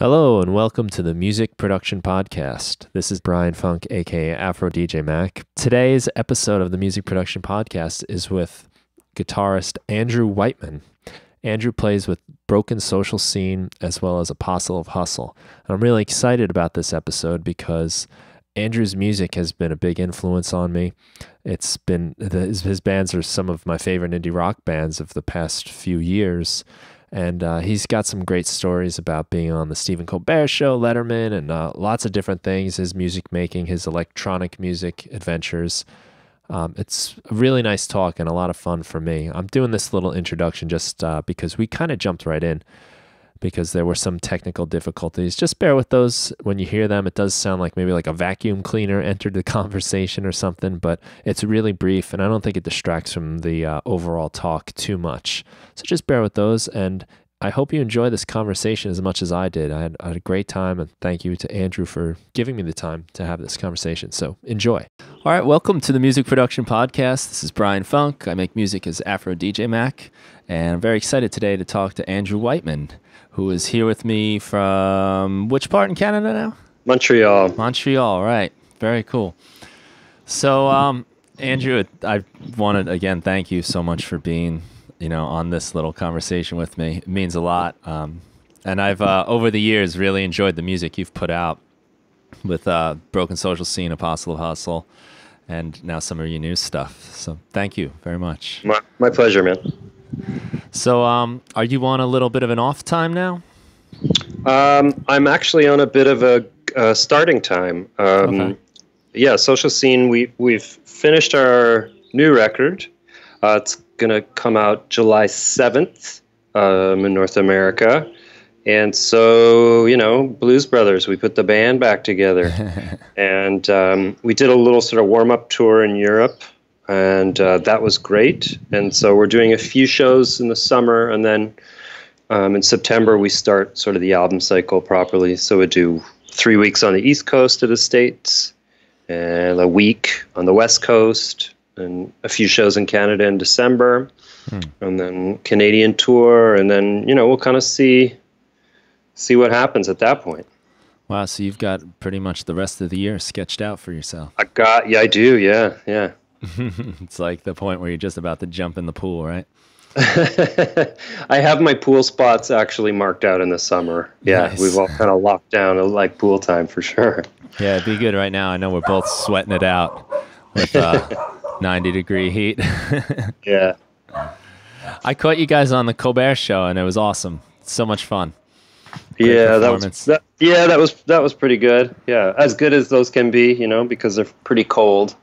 Hello and welcome to the Music Production Podcast. This is Brian Funk, aka Afro DJ Mac. Today's episode of the Music Production Podcast is with guitarist Andrew Whiteman. Andrew plays with Broken Social Scene as well as Apostle of Hustle. And I'm really excited about this episode because Andrew's music has been a big influence on me. It's been his bands are some of my favorite indie rock bands of the past few years and uh, he's got some great stories about being on the Stephen Colbert Show, Letterman, and uh, lots of different things. His music making, his electronic music adventures. Um, it's a really nice talk and a lot of fun for me. I'm doing this little introduction just uh, because we kind of jumped right in because there were some technical difficulties. Just bear with those when you hear them. It does sound like maybe like a vacuum cleaner entered the conversation or something, but it's really brief and I don't think it distracts from the uh, overall talk too much. So just bear with those and I hope you enjoy this conversation as much as I did. I had, I had, a great time, and thank you to Andrew for giving me the time to have this conversation. So enjoy. All right, welcome to the Music Production Podcast. This is Brian Funk. I make music as Afro DJ Mac, and I'm very excited today to talk to Andrew Whiteman who is here with me from which part in Canada now? Montreal. Montreal, right. Very cool. So, um, Andrew, I wanted again thank you so much for being, you know, on this little conversation with me. It means a lot. Um, and I've uh, over the years really enjoyed the music you've put out with uh, Broken Social Scene, Apostle of Hustle, and now some of your new stuff. So, thank you very much. My, my pleasure, man. So, um, are you on a little bit of an off time now? Um, I'm actually on a bit of a, starting time. Um, okay. Yeah, social scene. We we've finished our new record. Uh, it's gonna come out July seventh um, in North America, and so you know, Blues Brothers. We put the band back together, and um, we did a little sort of warm up tour in Europe and uh, that was great. And so we're doing a few shows in the summer, and then um, in September we start sort of the album cycle properly. So we do three weeks on the East Coast of the states, and a week on the West Coast, and a few shows in Canada in December, hmm. and then Canadian tour, and then you know we'll kind of see see what happens at that point. Wow, so you've got pretty much the rest of the year sketched out for yourself. I got, yeah, I do, yeah, yeah. it's like the point where you're just about to jump in the pool, right? I have my pool spots actually marked out in the summer. Yeah, nice. we've all kind of locked down like pool time for sure. Yeah, it'd be good right now. I know we're both sweating it out with uh, 90 degree heat. yeah. I caught you guys on the Colbert show and it was awesome. So much fun. Great yeah, that was that, yeah, that was that was pretty good. Yeah, as good as those can be, you know, because they're pretty cold.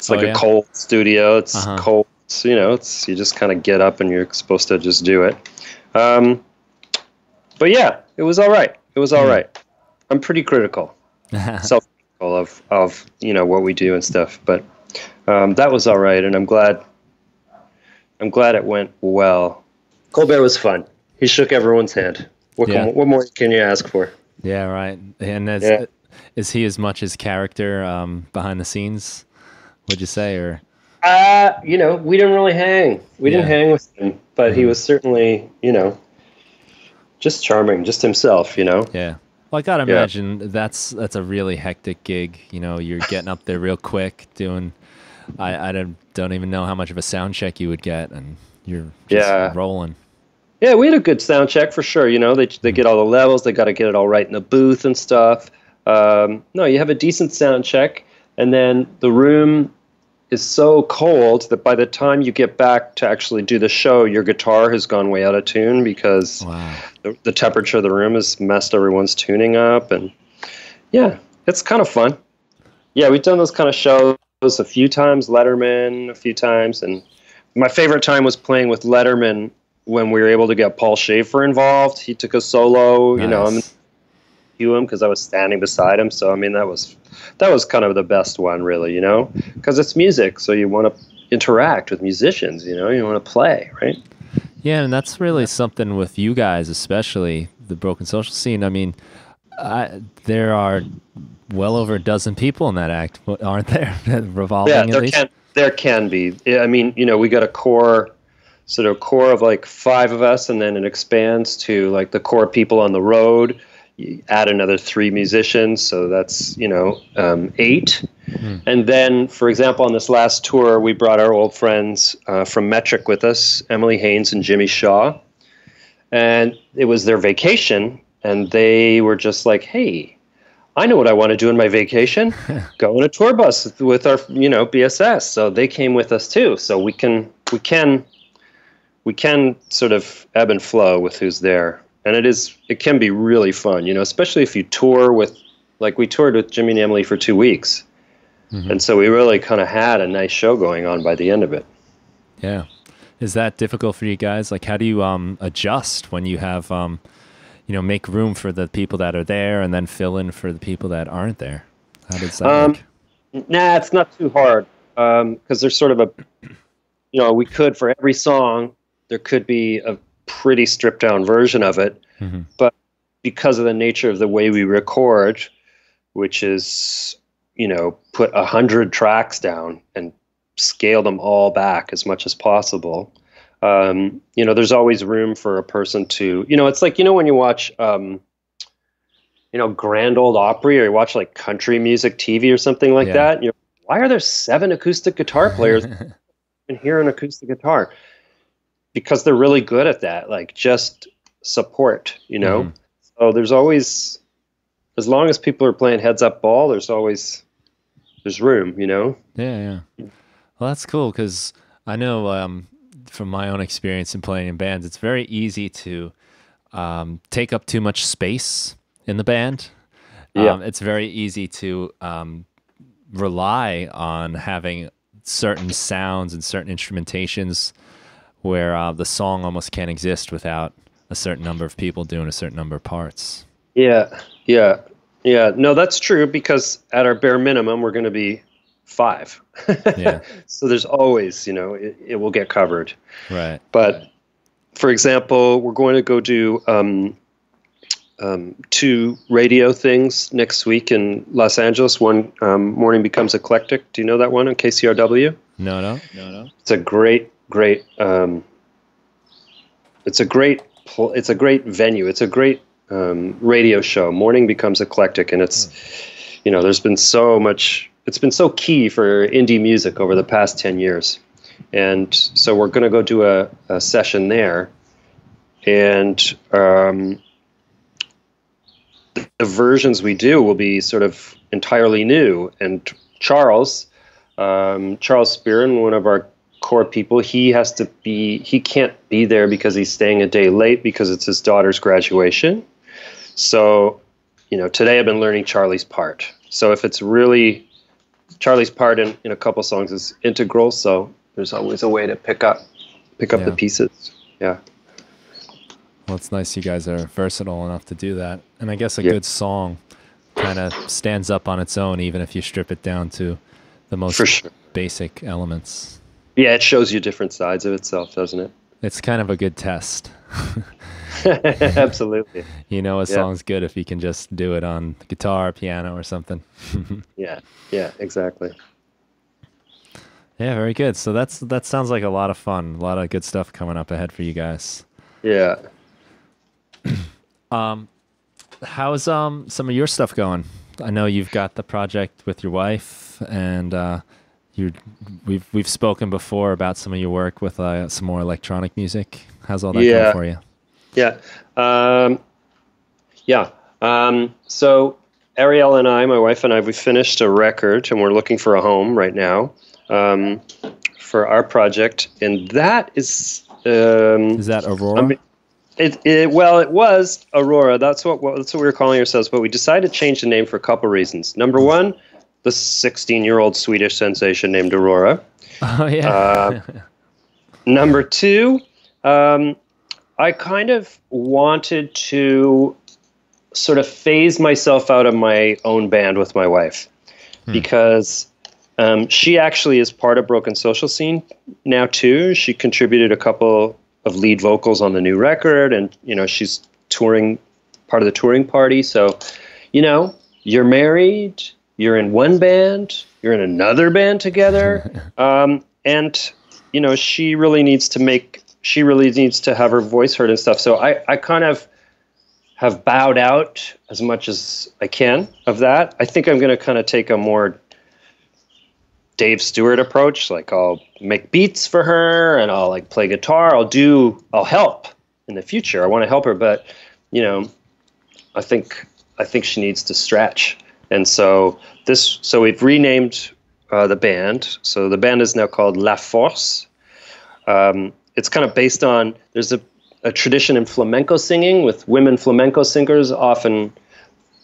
It's like oh, yeah? a cold studio. It's uh-huh. cold. So, you know, it's you just kind of get up and you're supposed to just do it. Um, but yeah, it was all right. It was all mm. right. I'm pretty critical, self critical of of you know what we do and stuff. But um, that was all right, and I'm glad. I'm glad it went well. Colbert was fun. He shook everyone's hand. What, yeah. can, what more can you ask for? Yeah, right. And as, yeah. is he as much his character um, behind the scenes? Would you say, or? Uh, you know, we didn't really hang. We yeah. didn't hang with him, but mm-hmm. he was certainly, you know, just charming, just himself. You know. Yeah. Well, I gotta yeah. imagine that's that's a really hectic gig. You know, you're getting up there real quick, doing. I I don't don't even know how much of a sound check you would get, and you're yeah rolling. Yeah, we had a good sound check for sure. You know, they they mm-hmm. get all the levels, they got to get it all right in the booth and stuff. Um, no, you have a decent sound check, and then the room is so cold that by the time you get back to actually do the show, your guitar has gone way out of tune because wow. the, the, temperature of the room has messed everyone's tuning up. And yeah, it's kind of fun. Yeah, we've done those kind of shows a few times, Letterman a few times. And my favorite time was playing with Letterman when we were able to get Paul Shaffer involved. He took a solo, nice. you know, I'm him because I was standing beside him. So I mean, that was that was kind of the best one, really, you know, because it's music, so you want to interact with musicians, you know, you want to play, right? Yeah, and that's really something with you guys, especially the broken social scene. I mean, I, there are well over a dozen people in that act, aren't there? Revolving. Yeah, there can there can be. I mean, you know, we got a core sort of core of like five of us, and then it expands to like the core people on the road you add another three musicians, so that's you know um, eight. Mm. And then, for example, on this last tour, we brought our old friends uh, from Metric with us, Emily Haines and Jimmy Shaw, and it was their vacation, and they were just like, "Hey, I know what I want to do in my vacation. Go on a tour bus with our, you know, BSS." So they came with us too. So we can we can we can sort of ebb and flow with who's there and it is it can be really fun you know especially if you tour with like we toured with jimmy and emily for two weeks. Mm-hmm. and so we really kind of had a nice show going on by the end of it. Yeah. Is that difficult for you guys? Like how do you um adjust when you have um you know make room for the people that are there and then fill in for the people that aren't there? How does that um, work? nah it's not too hard because um, there's sort of a you know we could for every song there could be a pretty stripped down version of it. Mm-hmm. But because of the nature of the way we record, which is, you know, put a hundred tracks down and scale them all back as much as possible. Um, you know, there's always room for a person to, you know, it's like, you know, when you watch, um, you know, Grand Ole Opry or you watch like country music TV or something like yeah. that, you know, why are there seven acoustic guitar players and hear an acoustic guitar? Because they're really good at that like just support you know mm-hmm. so there's always as long as people are playing heads up ball there's always there's room you know yeah yeah well that's cool because i know um, from my own experience in playing in bands it's very easy to um, take up too much space in the band yeah. Um, it's very easy to um, rely on having certain sounds and certain instrumentations where uh, the song almost can't exist without a certain number of people doing a certain number of parts. Yeah, yeah, yeah. No, that's true because at our bare minimum, we're going to be five. yeah. So there's always, you know, it, it, will get covered. Right. But for example, we're going to go do um, um, two radio things next week in Los Angeles. One um, morning becomes eclectic. Do you know that one on KCRW? No, no, no, no. It's a great great. Um, it's a great. Pl- it's a great venue. It's a great um, radio show. Morning becomes eclectic, and it's, mm. you know, there's been so much. It's been so key for indie music over the past ten years, and so we're going to go do a, a session there, and um, the versions we do will be sort of entirely new. And Charles, um, Charles Spearin, one of our core people. He has to be he can't be there because he's staying a day late because it's his daughter's graduation. So you know today i've been learning charlie's part. So if it's really charlie's part in, in a couple songs is integral so there's always a way to pick up pick up yeah. the pieces. Yeah. Well it's nice you guys are versatile enough to do that. And i guess a yeah. good song kind of stands up on its own even if you strip it down to the most sure. basic elements yeah, it shows you different sides of itself, doesn't it? It's kind of a good test. Absolutely. you know a yeah. song's good if you can just do it on guitar, piano, or something. yeah, yeah, exactly. Yeah, very good. So that's that sounds like a lot of fun. A lot of good stuff coming up ahead for you guys. Yeah. um, how's um some of your stuff going? I know you've got the project with your wife, and uh, you we've we've spoken before about some of your work with uh, some more electronic music. How's all that yeah. going for you? Yeah, um, yeah. Um, so Ariel and I, my wife and I, we finished a record, and we're looking for a home right now um, for our project, and that is um, is that Aurora. I mean, it, it, well, it was Aurora. That's what that's what we were calling ourselves. But we decided to change the name for a couple reasons. Number one, the 16 year old Swedish sensation named Aurora. Oh, yeah. uh, number two, um, I kind of wanted to sort of phase myself out of my own band with my wife hmm. because um, she actually is part of Broken Social Scene now too. She contributed a couple of lead vocals on the new record, and you know she's touring, part of the touring party. So, you know, you're married, you're in one band, you're in another band together, um, and you know she really needs to make she really needs to have her voice heard and stuff. So I I kind of have bowed out as much as I can of that. I think I'm going to kind of take a more Dave Stewart approach. Like I'll make beats for her and I'll like play guitar. I'll do, I'll help in the future. I want to help her, but you know, I think I think she needs to stretch. And so this, so we've renamed uh, the band. So the band is now called La Force. Um, it's kind of based on there's a, a tradition in flamenco singing with women flamenco singers often,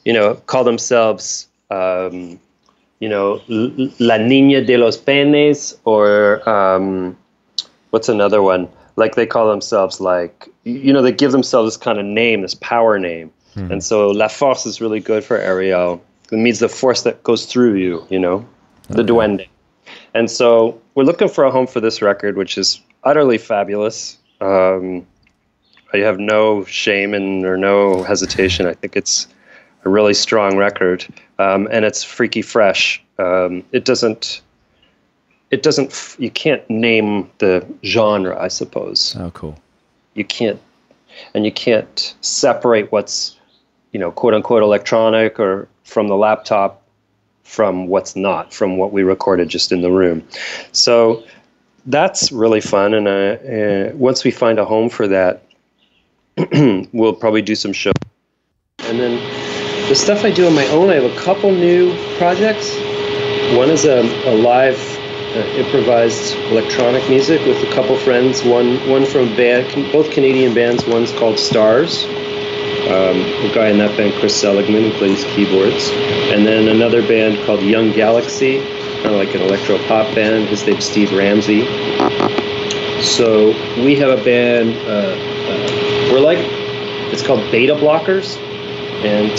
you know, call themselves, um, you know, La Niña de los Peines or um, what's another one? Like they call themselves like, you know, they give themselves this kind of name, this power name. Mm-hmm. And so La Force is really good for Ariel. It means the force that goes through you, you know, the okay. duende. And so we're looking for a home for this record, which is utterly fabulous. Um, I have no shame and or no hesitation. I think it's a really strong record, um, and it's freaky fresh. Um, it doesn't. It doesn't. You can't name the genre. I suppose. Oh, cool. You can't, and you can't separate what's, you know, quote unquote electronic or from the laptop from what's not, from what we recorded just in the room. So that's really fun. And uh, once we find a home for that, we'll probably do some shows. And then the stuff I do on my own, I have a couple new projects. One is a, a live uh, improvised electronic music with a couple friends. One one from band, both Canadian bands. One's called Stars, um, a guy in that band, Chris Seligman, who plays keyboards, and then another band called Young Galaxy, kind of like an electro pop band. His name's Steve Ramsay. So we have a band. Uh, uh, we're like it's called Beta Blockers, and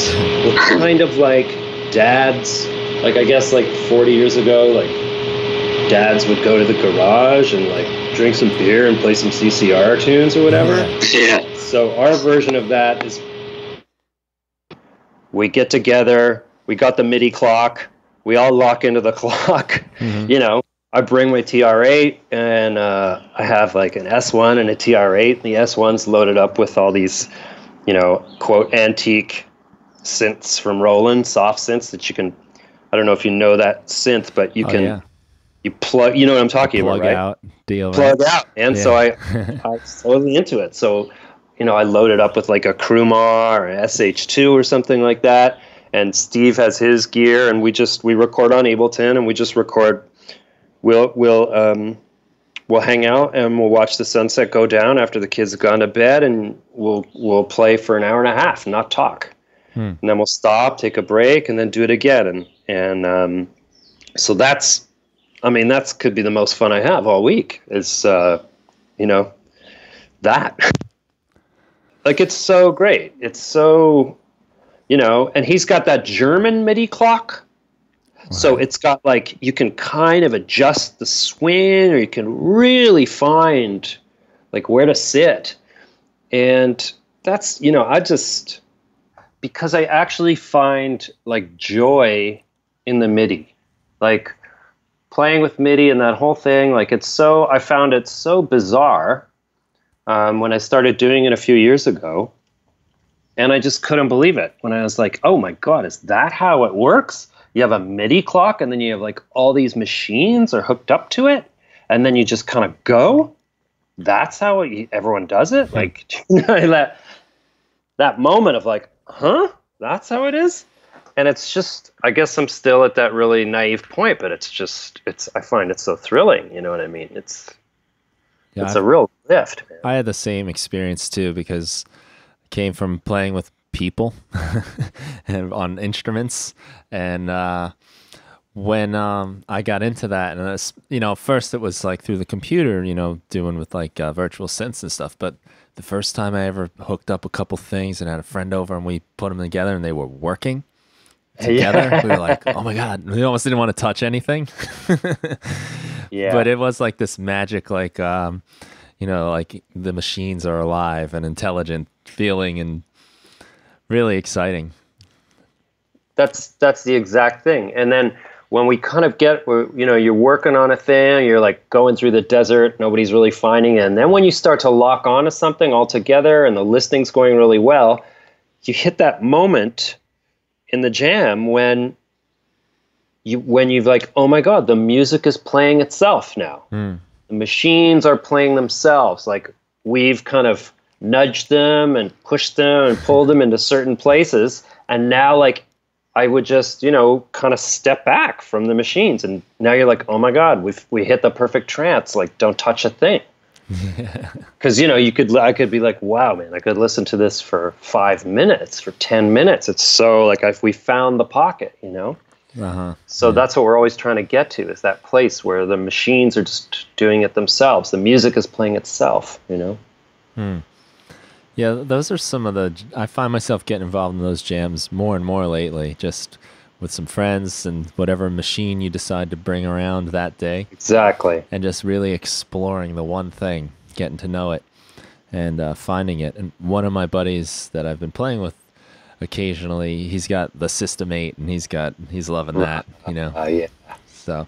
we're kind of like dads. Like I guess like 40 years ago, like dads would go to the garage and like drink some beer and play some CCR tunes or whatever. Yeah. So our version of that is we get together, we got the MIDI clock, we all lock into the clock. Mm-hmm. You know, I bring my TR8 and uh, I have like an S1 and a TR8. The S1's loaded up with all these, you know, quote, antique synths from Roland, soft synths that you can, I don't know if you know that synth, but you oh, can. Yeah. You plug, you know what I'm talking plug about, right? Out deal, plug right? out, and yeah. so I, I was totally into it. So you know, I loaded up with like a Promars or SH2 or something like that. And Steve has his gear, and we just we record on Ableton, and we just record. We'll we'll um, we'll hang out and we'll watch the sunset go down after the kids have gone to bed, and we'll we'll play for an hour and a half, not talk, hmm. and then we'll stop, take a break, and then do it again, and and um, so that's, I mean, that's could be the most fun I have all week. Is uh, you know, that. Like it's so great. It's so, you know, and he's got that German MIDI clock. So it's got like you can kind of adjust the swing or you can really find like where to sit. And that's, you know, I just because I actually find like joy in the MIDI. Like playing with MIDI and that whole thing, like it's so I found it so bizarre um, when I started doing it a few years ago. And I just couldn't believe it when I was like, oh my God, is that how it works? You have a MIDI clock and then you have like all these machines are hooked up to it. And then you just kind of go. That's how it, everyone does it. Like that, that moment of like, huh? That's how it is? and it's just i guess i'm still at that really naive point but it's just it's i find it so thrilling you know what i mean it's yeah, it's I've, a real lift. Man. I had the same experience too because I came from playing with people and on instruments and uh, when um, I got into that, and was, you know, first it was like through the computer, you know, doing with like uh, virtual synths and stuff. But the first time I ever hooked up a couple things and had a friend over and we put them together and they were working together, yeah. we were like, oh my god, we almost didn't want to touch anything. yeah, but it was like this magic, like. Um, you know, like the machines are alive and intelligent feeling and really exciting. That's that's the exact thing. And then when we kind of get you know you're working on a thing you're like going through the desert nobody's really finding it and then when you start to lock onto something all together and the listing's going really well you hit that moment in the jam when you when you've like oh my god the music is playing itself now. Mm. the machines are playing themselves. Like we've kind of nudged them and pushed them and pulled them into certain places. And now like i would just you know kind of step back from the machines. And now you're like oh my god we've we hit the perfect trance. Like don't touch a thing because you know you could i could be like wow man i could listen to this for five minutes for ten minutes it's so like I've, we found the pocket you know Uh-huh. so that's what we're always trying to get to is that place where the machines are just doing it themselves the music is playing itself you know Hmm. Yeah, those are some of the. I find myself getting involved in those jams more and more lately, just with some friends and whatever machine you decide to bring around that day, exactly and just really exploring the one thing, getting to know it, and uh, finding it. And one of my buddies that I've been playing with occasionally, he's got the System 8, and he's got he's loving that, you know. uh, yeah So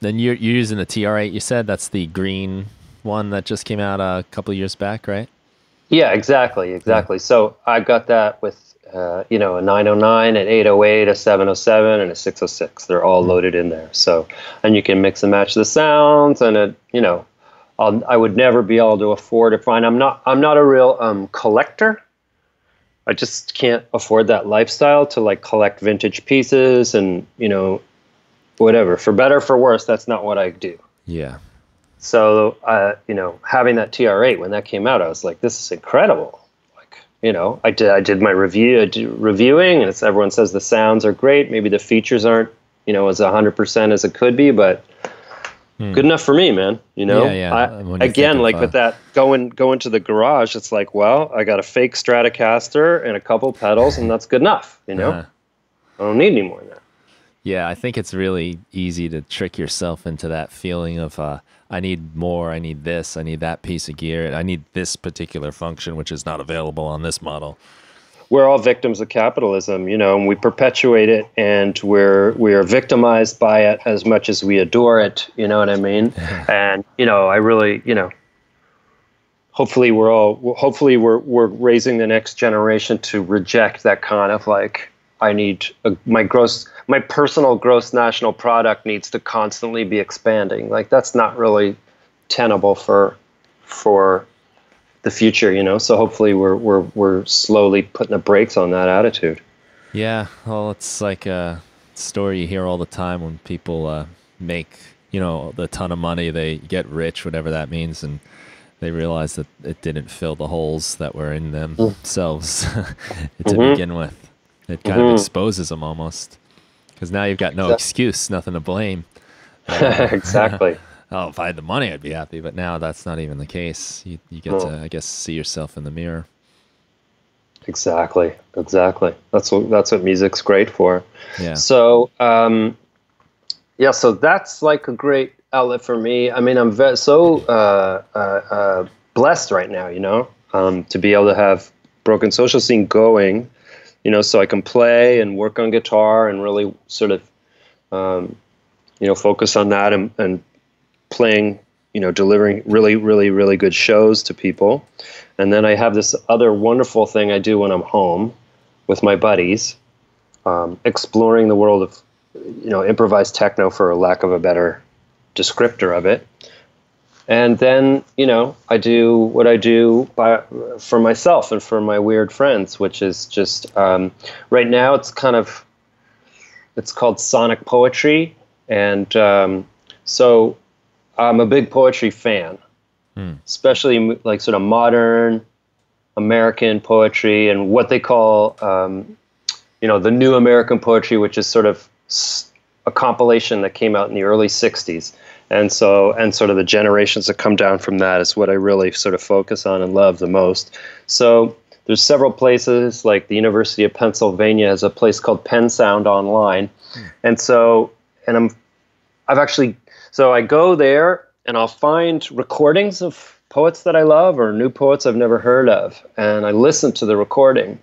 then you're you're using the TR8. You said that's the green one that just came out a couple of years back, right? yeah exactly exactly so i got that with uh, you know a 909 an 808 a 707 and a 606 they're all loaded in there. So and you can mix and match the sounds and it you know I'll, i would never be able to afford to find i'm not i'm not a real um, collector. I just can't afford that lifestyle to like collect vintage pieces and you know whatever. For better or for worse that's not what i do. Yeah. so, uh, you know, having that TR8 when that came out, I was like, this is incredible. You know, I did I did my review I did reviewing, and it's, everyone says the sounds are great. Maybe the features aren't, you know, as hundred percent as it could be, but good enough for me, man. You know, Hmm. Yeah, yeah. I, When you think again, of, like uh, with that going going to the garage, it's like, well, I got a fake Stratocaster and a couple pedals, and that's good enough. You know, Uh, I don't need any more than that. Yeah, I think it's really easy to trick yourself into that feeling of uh, I need more, I need this, I need that piece of gear, I need this particular function which is not available on this model. we're all victims of capitalism, you know, and we perpetuate it and we're we are victimized by it as much as we adore it, you know what I mean? and you know, I really, you know, hopefully we're all hopefully we're we're raising the next generation to reject that kind of like I need a, my gross my personal gross national product needs to constantly be expanding. Like that's not really tenable for for the future, you know. So hopefully we're we're we're slowly putting the brakes on that attitude. Yeah, well, it's like a story you hear all the time when people uh, make, you know, the ton of money, they get rich, whatever that means, and they realize that it didn't fill the holes that were in themselves to begin with. It kind of exposes them almost. Because now you've got no Exact- excuse, nothing to blame. exactly. Oh, if I had the money, I'd be happy. But now that's not even the case. You, you get to, I guess, see yourself in the mirror. Exactly. Exactly. That's what that's what music's great for. Yeah. So um, yeah, so that's like a great outlet for me. I mean, I'm ve- so uh, uh, uh, blessed right now, you know, um, to be able to have Broken Social Scene going, you know, so I can play and work on guitar and really sort of, um, you know, focus on that and, and playing, you know, delivering really, really, really good shows to people. And then I have this other wonderful thing I do when I'm home with my buddies, um, exploring the world of, you know, improvised techno for a lack of a better descriptor of it. And then, you know, I do what I do by, for myself and for my weird friends, which is just um, right now it's kind of it's called sonic poetry, and um, so I'm a big poetry fan, especially like sort of modern American poetry and what they call, um, you know, the new American poetry, which is sort of a compilation that came out in the early '60s, and so and sort of the generations that come down from that is what I really sort of focus on and love the most. So there's several places like the University of Pennsylvania has a place called Penn Sound Online, hmm. and so and I'm I've actually so I go there and I'll find recordings of poets that I love or new poets I've never heard of, and I listen to the recording.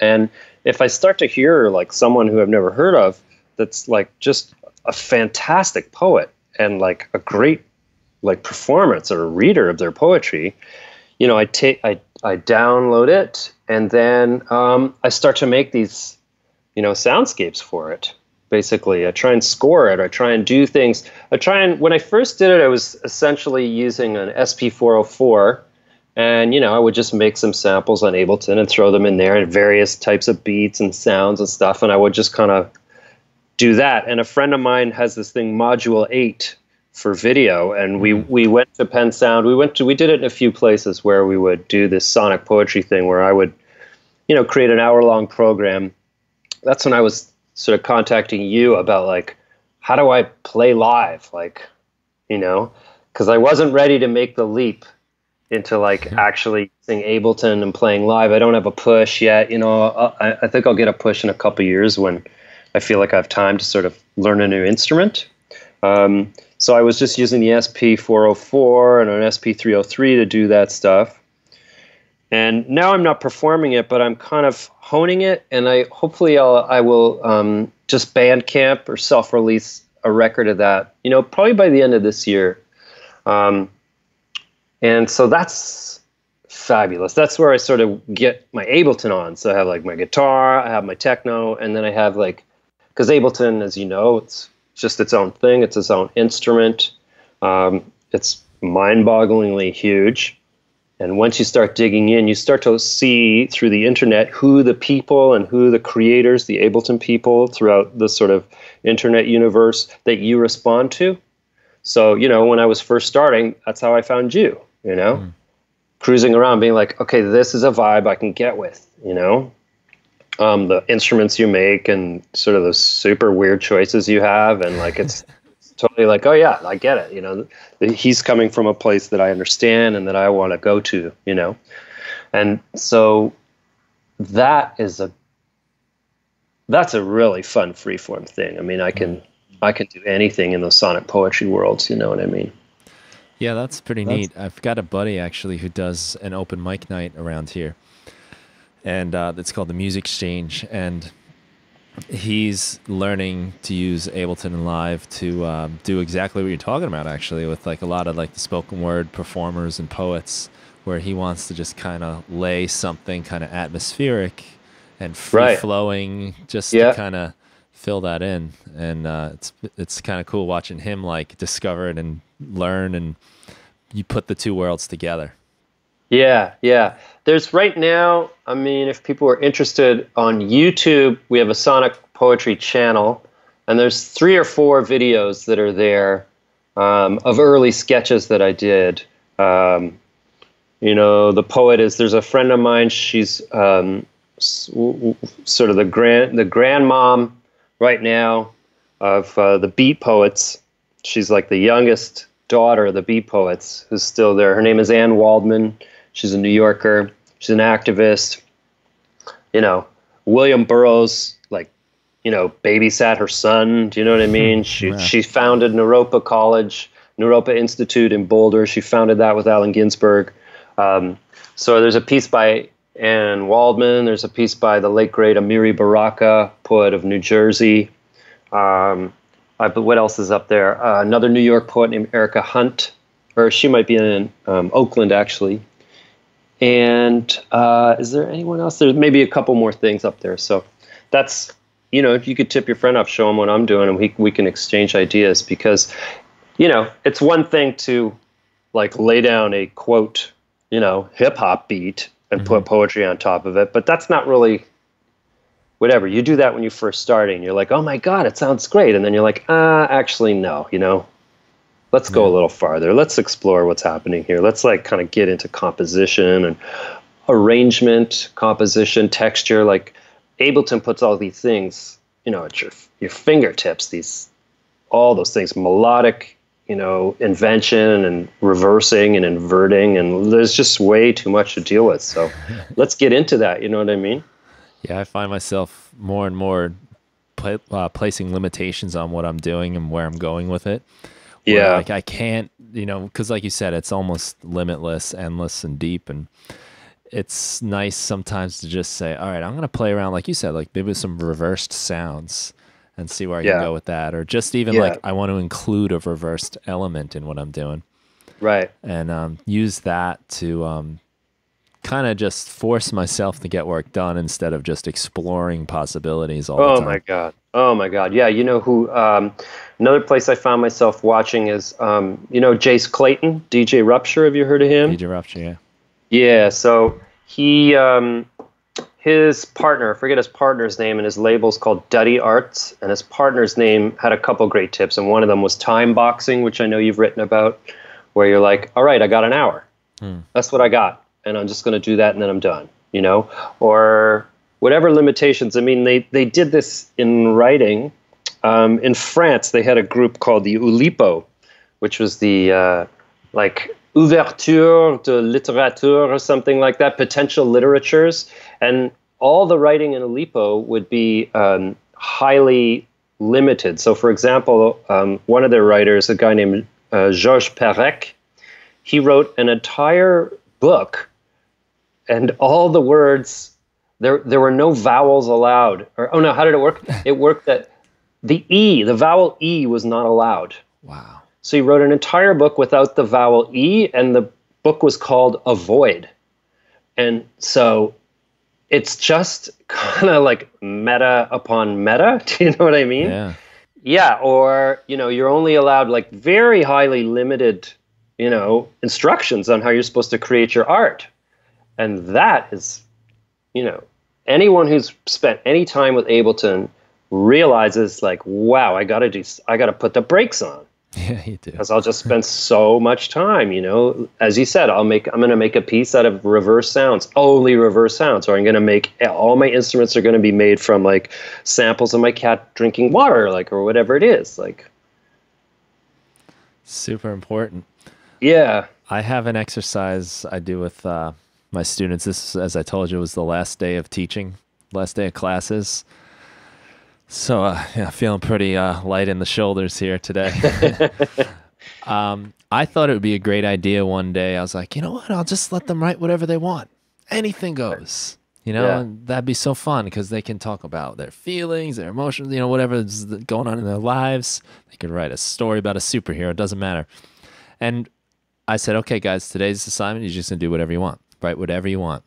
And if I start to hear like someone who I've never heard of, that's like just a fantastic poet and like a great like performance or a reader of their poetry, you know, I take I I download it, and then um, I start to make these, you know, soundscapes for it. Basically, I try and score it. I try and do things. I try and when I first did it, I was essentially using an SP404, and you know, I would just make some samples on Ableton and throw them in there, and various types of beats and sounds and stuff, and I would just kind of do that. And a friend of mine has this thing, Modul8, for video and we mm-hmm. we went to Penn Sound. We went to we did it in a few places where we would do this sonic poetry thing where I would you know create an hour long program. That's when I was sort of contacting you about like how do I play live like you know because I wasn't ready to make the leap into like actually using Ableton and playing live. I don't have a push yet. You know, I, I think I'll get a push in a couple years when I feel like I have time to sort of learn a new instrument. Um, so I was just using the SP404 and an SP303 to do that stuff. And now I'm not performing it, but I'm kind of honing it, and I hopefully I'll, I will um, just Bandcamp or self-release a record of that. You know, probably by the end of this year. Um, and so that's fabulous. That's where I sort of get my Ableton on. So I have like my guitar, I have my techno, and then I have like because Ableton, as you know, it's just its own thing. It's its own instrument. Um, it's mind-bogglingly huge. And once you start digging in, you start to see through the internet who the people and who the creators, the Ableton people throughout the sort of internet universe that you respond to. So, you know, when I was first starting, that's how I found you, you know, mm. cruising around being like, okay, this is a vibe I can get with, you know, um, the instruments you make and sort of the super weird choices you have, and like it's totally like, oh yeah, I get it. You know, he's coming from a place that I understand and that I want to go to. You know, and so that is a that's a really fun freeform thing. I mean, I can I can do anything in the sonic poetry worlds. You know what I mean? Yeah, that's pretty that's, neat. I've got a buddy actually who does an open mic night around here and uh, it's called the Music Exchange. And he's learning to use Ableton and Live to um, do exactly what you're talking about, actually, with like a lot of like the spoken word performers and poets, where he wants to just kind of lay something kind of atmospheric and free right. flowing, just yeah. to kind of fill that in. And uh, it's it's kind of cool watching him like discover it and learn, and you put the two worlds together. Yeah, yeah. There's right now, I mean, if people are interested on YouTube, we have a Sonic Poetry channel, and there's three or four videos that are there um, of early sketches that I did. Um, you know, the poet is there's a friend of mine. She's um, sort of the grand the grandmom right now of uh, the beat poets. She's like the youngest daughter of the beat poets who's still there. Her name is Anne Waldman She's a New Yorker. She's an activist. You know, William Burroughs, like, you know, babysat her son. Do you know what I mean? She yeah. she founded Naropa College, Naropa Institute in Boulder. She founded that with Allen Ginsberg. Um, so there's a piece by Anne Waldman. There's a piece by the late great Amiri Baraka, poet of New Jersey. Um, uh, but what else is up there? Uh, another New York poet named Erica Hunt, or she might be in um, Oakland actually. And uh, is there anyone else? There's maybe a couple more things up there. So that's you know, if you could tip your friend off, show him what I'm doing, and we we can exchange ideas because you know it's one thing to like lay down a quote you know hip hop beat and mm-hmm. put poetry on top of it, but that's not really whatever. You do that when you first starting. You're like, oh my god, it sounds great, and then you're like, ah, actually no, you know, let's go a little farther. Let's explore what's happening here. Let's like kind of get into composition and arrangement composition texture like ableton puts all these things you know at your your fingertips these all those things melodic you know invention and reversing and inverting and there's just way too much to deal with. So let's get into that you know what i mean? Yeah i find myself more and more pl- uh, placing limitations on what i'm doing and where i'm going with it yeah. Like I can't, you know, because like you said, it's almost limitless, endless, and deep. And it's nice sometimes to just say, all right, I'm going to play around, like you said, like maybe with some reversed sounds and see where I yeah. can go with that. Or just even yeah. like I want to include a reversed element in what I'm doing. Right. And um, use that to um, kind of just force myself to get work done instead of just exploring possibilities all oh the time. Oh my god. Oh my god. Yeah, you know who um, another place I found myself watching is um, you know Jace Clayton, DJ Rupture, have you heard of him? DJ Rupture, yeah. Yeah, so he um, his partner, I forget his partner's name, and his label's called Dutty Artz, and his partner's name had a couple great tips, and one of them was time boxing, which I know you've written about, where you're like, all right, I got an hour. Hmm. That's what I got, and I'm just going to do that, and then I'm done, you know, or whatever limitations. I mean, they they did this in writing. Um, in France, they had a group called the Oulipo, which was the uh, like ouverture de littérature or something like that, potential literatures, and all the writing in Oulipo would be um, highly limited. So, for example, um, one of their writers, a guy named uh, Georges Perec, he wrote an entire book, and all the words there there were no vowels allowed. Or oh no, how did it work? It worked that the e, the vowel e, was not allowed. Wow. So he wrote an entire book without the vowel E, and the book was called A Void. And so it's just kind of like meta upon meta. Do you know what I mean? Yeah. Yeah, or, you know, you're only allowed like very highly limited, you know, instructions on how you're supposed to create your art. And that is, you know, anyone who's spent any time with Ableton realizes like, wow, I got to do I got to put the brakes on Yeah, you do. because I'll just spend so much time. You know, as you said, I'll make I'm going to make a piece out of reverse sounds, only reverse sounds, or I'm going to make all my instruments are going to be made from like samples of my cat drinking water, like or whatever it is. Like, Super important. yeah, I have an exercise I do with uh, my students. This, as I told you, was the last day of teaching, last day of classes. So, uh, yeah, feeling pretty uh, light in the shoulders here today. um, I thought it would be a great idea one day. I was like, you know what? I'll just let them write whatever they want. Anything goes. You know, Yeah. and that'd be so fun because they can talk about their feelings, their emotions, you know, whatever's going on in their lives. They could write a story about a superhero. It doesn't matter. And I said, okay, guys, today's assignment, you're just gonna do whatever you want, write whatever you want.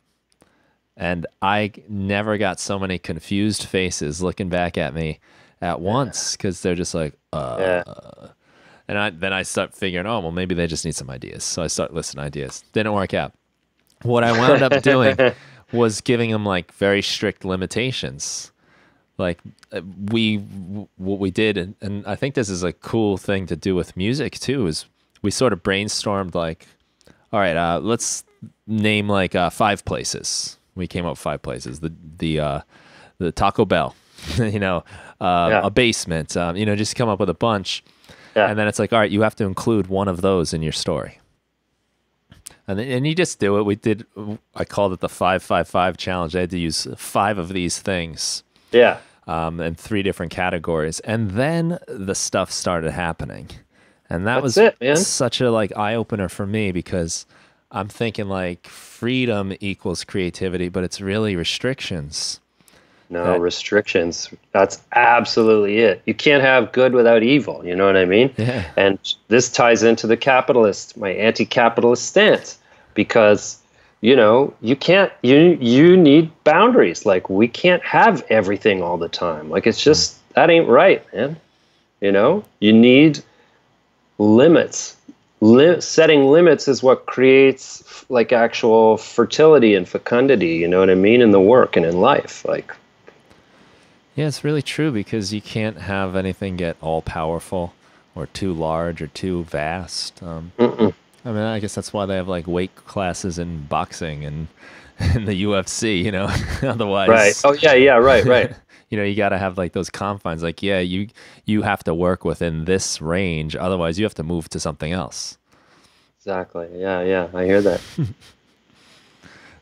And I never got so many confused faces looking back at me at once because they're just like, uh. yeah, And I, then I start figuring, oh, well, maybe they just need some ideas. So I start listing ideas. Didn't work out. What I wound up doing was giving them like very strict limitations. Like uh, we, what we did, and, and I think this is a cool thing to do with music too, is we sort of brainstormed like, all right, uh, let's name like uh, five places. We came up with five places. The the uh, the Taco Bell, you know, uh, Yeah. a basement. Um, you know, just come up with a bunch. Yeah. And then it's like, all right, you have to include one of those in your story. And then, and you just do it. We did. I called it the five five five challenge. I had to use five of these things yeah, um, in three different categories, and then the stuff started happening, and that That's was it, such a like eye opener for me because I'm thinking like freedom equals creativity, but it's really restrictions. no That- restrictions. That's absolutely it. You can't have good without evil. You know what I mean? Yeah. And this ties into the capitalist, my anti-capitalist stance, because you know you can't you you need boundaries. Like we can't have everything all the time. Like it's just that ain't right, man. You know you need limits. Li- setting limits is what creates f- like actual fertility and fecundity. You know what I mean in the work and in life. Like Yeah, it's really true because you can't have anything get all powerful or too large or too vast. Um. I mean, I guess that's why they have like weight classes in boxing and in the UFC, you know. Otherwise, right. Oh yeah, yeah. Right, right. you know, you got to have like those confines. Like, yeah, you you have to work within this range. Otherwise, you have to move to something else. exactly. Yeah, yeah. I hear that.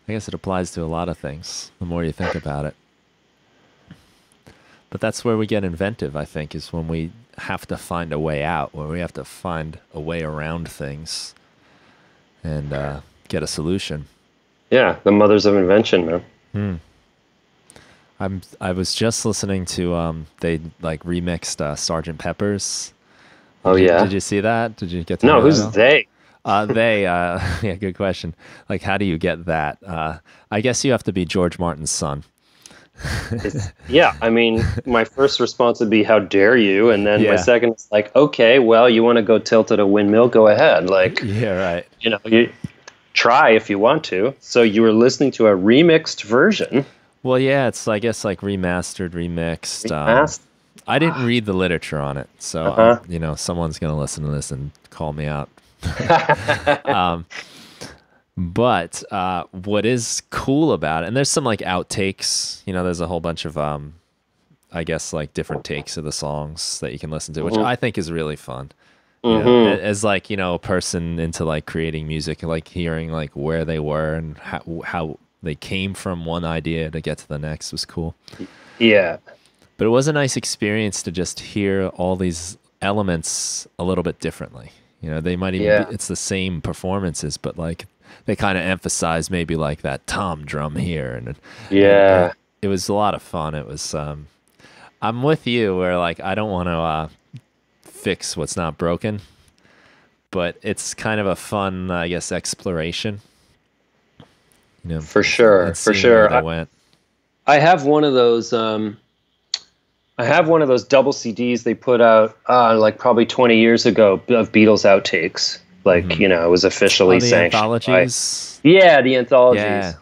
I guess it applies to a lot of things. The more you think about it. But that's where we get inventive, I think, is when we have to find a way out, where we have to find a way around things and uh, get a solution. Yeah, the mothers of invention, man. I'm I was just listening to um they like remixed uh, Sergeant Pepper's. Oh Did yeah. Did you see that? Did you get to No, who's they? Uh, they, uh, yeah, good question. Like, how do you get that? Uh, I guess you have to be George Martin's son. yeah, I mean, my first response would be, "How dare you?" And then Yeah. my second is like, "Okay, well, you want to go tilt at a windmill? Go ahead. Like, Yeah, right. you know, you try if you want to." So you were listening to a remixed version. Well, yeah, it's I guess like remastered, remixed. Um, I didn't read the literature on it, so Uh-huh. um, you know someone's gonna listen to this and call me out. um, but uh, what is cool about it, and there's some like outtakes. You know, there's a whole bunch of um, I guess like different takes of the songs that you can listen to, which Mhm. I think is really fun. You know, Mhm. as like you know a person into like creating music, like hearing like where they were and how how they came from one idea to get to the next was cool. Yeah, But it was a nice experience to just hear all these elements a little bit differently. You know, they might even Yeah. be, it's the same performances, but like they kind of emphasize maybe like that tom drum here and yeah, it was a lot of fun. It was um I'm with you where like I don't want to uh fix what's not broken, but it's kind of a fun I guess exploration. You know, for sure, for sure. I, went. I have one of those. Um, I have one of those double CDs they put out, uh, like probably 20 years ago, of Beatles outtakes. Like Mhm. you know, it was officially Oh, the sanctioned. by- anthologies. yeah, the anthologies. Yeah.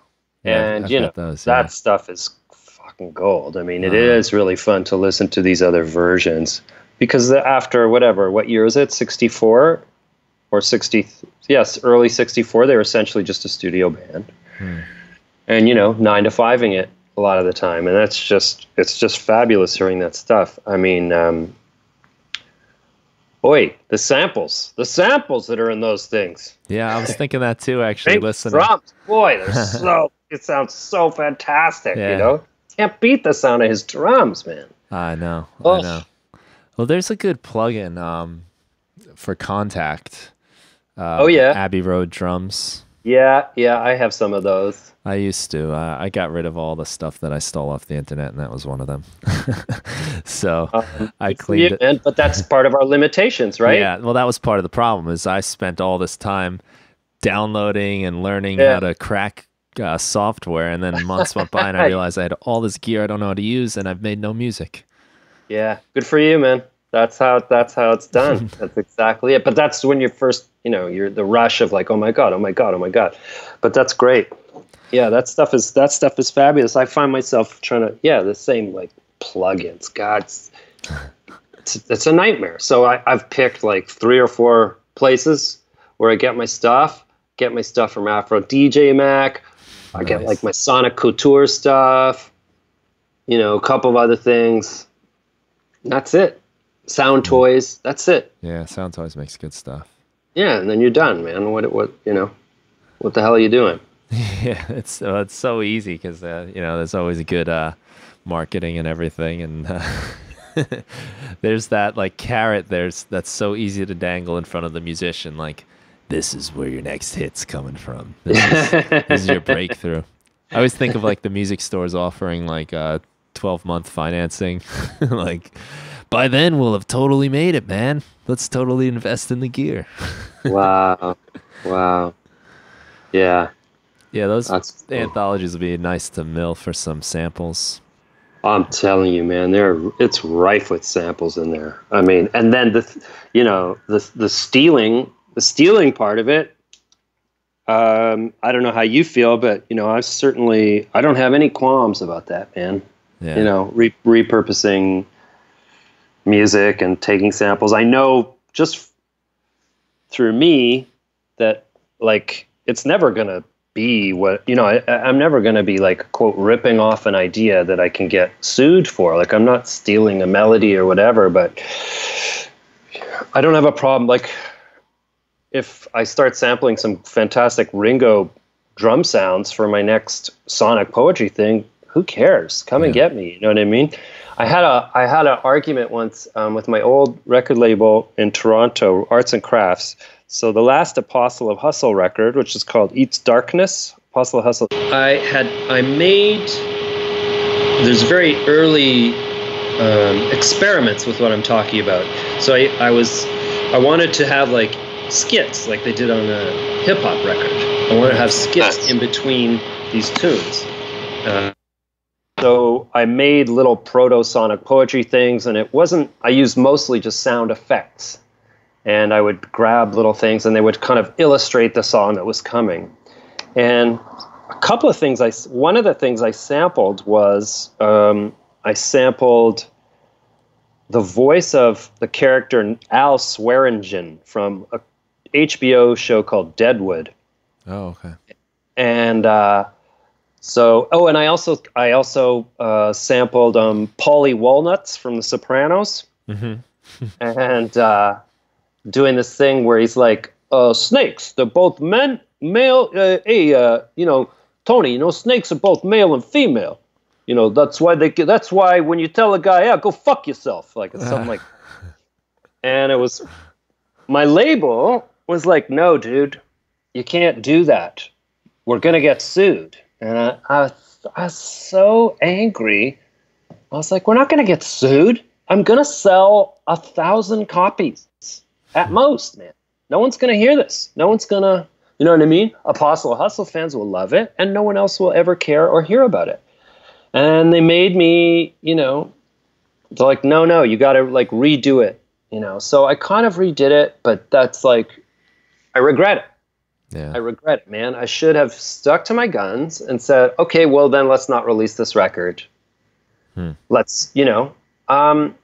Yeah, and I've you know those, yeah. that stuff is fucking gold. I mean, it Uh-huh. is really fun to listen to these other versions because after whatever, what year is it? Sixty four or sixty? Yes, early sixty four. They were essentially just a studio band, Hmm. and you know, nine to fiving it a lot of the time, and that's just it's just fabulous hearing that stuff. I mean. Um, Boy, the samples, the samples that are in those things. Yeah, I was thinking that too. Actually, Big listening. drums, boy, they're so. It sounds so fantastic. Yeah. You know, can't beat the sound of his drums, man. I know. I know. Well, there's a good plugin um, for Kontakt. Uh, Oh, yeah? Abbey Road drums. Yeah, yeah, I have some of those. I used to. Uh, I got rid of all the stuff that I stole off the internet, and that was one of them. so Um, I cleaned it. man, but that's part of our limitations, right? Yeah. Well, that was part of the problem. Is I spent all this time downloading and learning Yeah. how to crack uh, software, and then months went by, and I realized I had all this gear I don't know how to use, and I've made no music. Yeah, good for you, man. That's how that's how it's done. that's exactly it. But that's when you're first, you know, you're the rush of like, oh my god, oh my god, oh my god. But that's great. Yeah, that stuff is that stuff is fabulous. I find myself trying to yeah, the same like plugins. God, it's it's, it's a nightmare. So I, I've picked like three or four places where I get my stuff. Get my stuff from AfroDJMac. I get like my Sonic Couture stuff. You know, a couple of other things. That's it. Sound toys. That's it. Yeah, Sound Toys makes good stuff. Yeah, and then you're done, man. What what you know? What the hell are you doing? Yeah, it's uh, it's so easy because uh, you know there's always good uh, marketing and everything, and uh, there's that like carrot. There's that's so easy to dangle in front of the musician. Like this is where your next hit's coming from. This is, this is your breakthrough. I always think of like the music stores offering like uh, 12 month financing. like by then we'll have totally made it, man. Let's totally invest in the gear. wow, wow. Yeah, Yeah, those that's. anthologies would be nice to mill for some samples. I'm telling you, man. There, it's rife with samples in there. I mean, and then the, you know, the the stealing, the stealing part of it. Um, I don't know how you feel, but you know, I certainly, I don't have any qualms about that, man. Yeah. you know, re- repurposing music and taking samples. I know just through me that like it's never gonna be what you know. I, I'm never gonna be like quote ripping off an idea that I can get sued for. Like I'm not stealing a melody or whatever, but I don't have a problem. Like if I start sampling some fantastic Ringo drum sounds for my next sonic poetry thing, who cares? Come and get me. You know what I mean? I had a I had an argument once um, with my old record label in Toronto, Arts and Crafts. So the last Apostle of Hustle record, which is called Eats Darkness, Apostle of Hustle. I had I made there's very early um, experiments with what I'm talking about. So I, I was I wanted to have like skits like they did on a hip hop record. I wanted to have skits in between these tunes. Uh, so I made little proto sonic poetry things, and it wasn't, I used mostly just sound effects. And I would grab little things and they would kind of illustrate the song that was coming. And a couple of things I, one of the things I sampled was um, I sampled the voice of the character Al Swearingen from a HBO show called Deadwood. Oh, okay. And uh, so, oh, and I also I also uh, sampled um, Paulie Walnuts from The Sopranos, Mm-hmm. and uh, doing this thing where he's like, uh, "Snakes, they're both men, male. Uh, hey, uh, you know, Tony, you know, snakes are both male and female. You know, that's why they. That's why when you tell a guy, yeah, go fuck yourself, like it's something like." And it was my label was like, "No, dude, you can't do that. We're gonna get sued." And I, I, I was so angry. I was like, we're not going to get sued. I'm going to sell a thousand copies at most, man. No one's going to hear this. No one's going to, you know what I mean? Apostle Hustle fans will love it, and no one else will ever care or hear about it. And they made me, you know, they're like, no, no, you got to like redo it, you know. So I kind of redid it, but that's like, I regret it. Yeah. I regret it, man. I should have stuck to my guns and said, okay, well, then let's not release this record. Hmm. Let's, you know, um,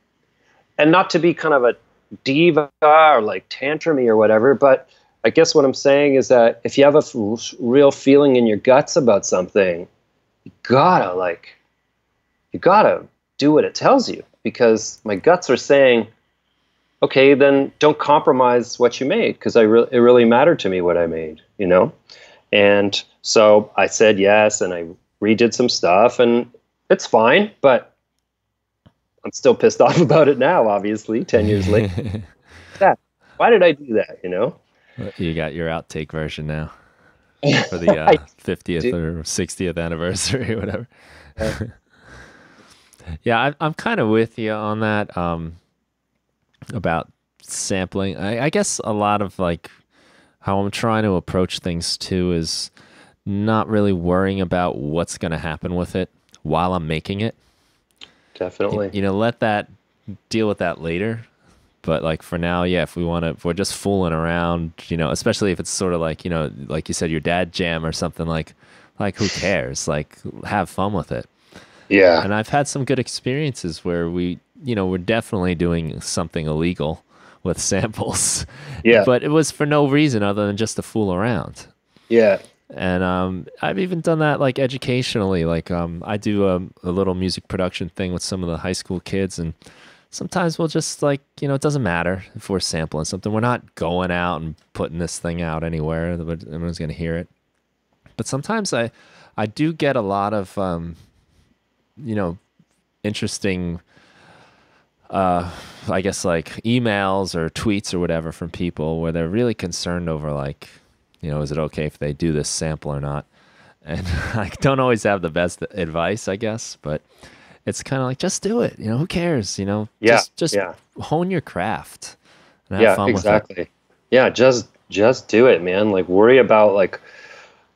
and not to be kind of a diva or like tantrumy or whatever, but I guess what I'm saying is that if you have a f- real feeling in your guts about something, you gotta like, you gotta do what it tells you because my guts are saying, okay, then don't compromise what you made because I re- it really mattered to me what I made, you know? And so I said yes and I redid some stuff and it's fine, but I'm still pissed off about it now, obviously, 10 years later. That, why did I do that, you know? you got your outtake version now for the uh, 50th do. or 60th anniversary or whatever. yeah, I, I'm kind of with you on that um, about sampling. I, I guess a lot of like how I'm trying to approach things too is not really worrying about what's going to happen with it while I'm making it. Definitely. You know, let that deal with that later. But like for now, yeah, if we want to, if we're just fooling around, you know, especially if it's sort of like, you know, like you said, your dad jam or something like, like who cares? Like have fun with it. Yeah. And I've had some good experiences where we, you know, we're definitely doing something illegal with samples. Yeah. But it was for no reason other than just to fool around. Yeah. And um, I've even done that like educationally. Like um, I do a, a little music production thing with some of the high school kids, and sometimes we'll just like you know it doesn't matter if we're sampling something. We're not going out and putting this thing out anywhere. that Everyone's gonna hear it. But sometimes I I do get a lot of um, you know interesting uh, I guess like emails or tweets or whatever from people where they're really concerned over like, you know, is it okay if they do this sample or not? And I don't always have the best advice, I guess, but it's kind of like just do it. You know, who cares? You know, Yeah, just just yeah. hone your craft. And have yeah, exactly. Yeah, just just do it, man. Like worry about like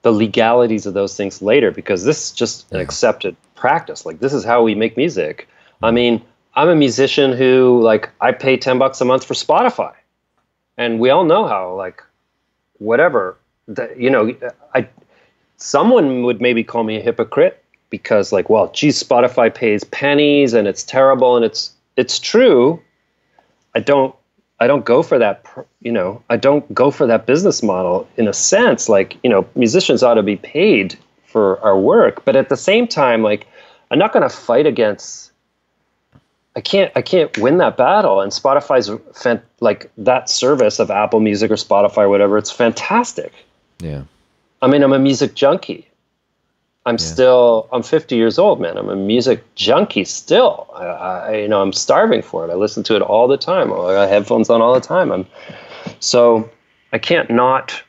the legalities of those things later because this is just an Yeah. accepted practice. Like this is how we make music. I mean, I'm a musician who like I pay 10 bucks a month for Spotify. And we all know how like whatever that you know, I someone would maybe call me a hypocrite because like, well, geez, Spotify pays pennies and it's terrible and it's it's true. I don't I don't go for that you know I don't go for that business model in a sense like you know musicians ought to be paid for our work but at the same time like I'm not going to fight against I can't I can't win that battle and Spotify's fan, like that service of Apple Music or Spotify or whatever it's fantastic Yeah. I mean I'm a music junkie I'm still I'm 50 years old, man. I'm a music junkie still. I, I you know I'm starving for it. I listen to it all the time. I got headphones on all the time. I'm so I can't not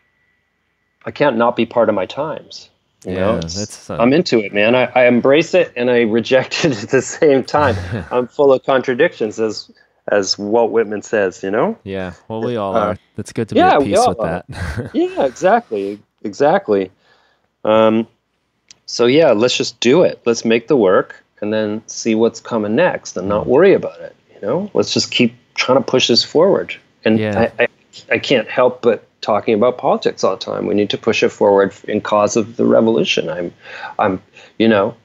I can't not be part of my times. You Yeah, know, that's, uh, I'm into it, man. I, I embrace it and I reject it at the same time. I'm full of contradictions as as Walt Whitman says, you know? Yeah, well, we all uh, are. It's good to be yeah, at peace with are. that. yeah, exactly. Exactly. Um, so, yeah, let's just do it. Let's make the work and then see what's coming next and not worry about it. You know, let's just keep trying to push this forward. And yeah. I, I, I can't help but talking about politics all the time. We need to push it forward in cause of the revolution. I'm, I'm, you know,